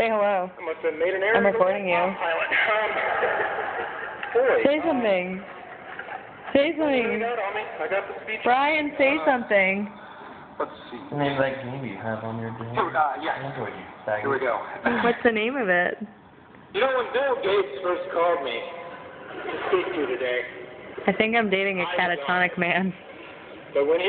Say hello. I must have made an error. I'm recording you. Um, boy. Say something. Say something. I got the speech. Brian, say uh, something. Let's see. The name of that game you have on your game. Uh, yeah. Android, you faggot. Here we go. What's the name of it? You know, when Bill Gates first called me to speak to you today, I think I'm dating a uh, catatonic man. but when he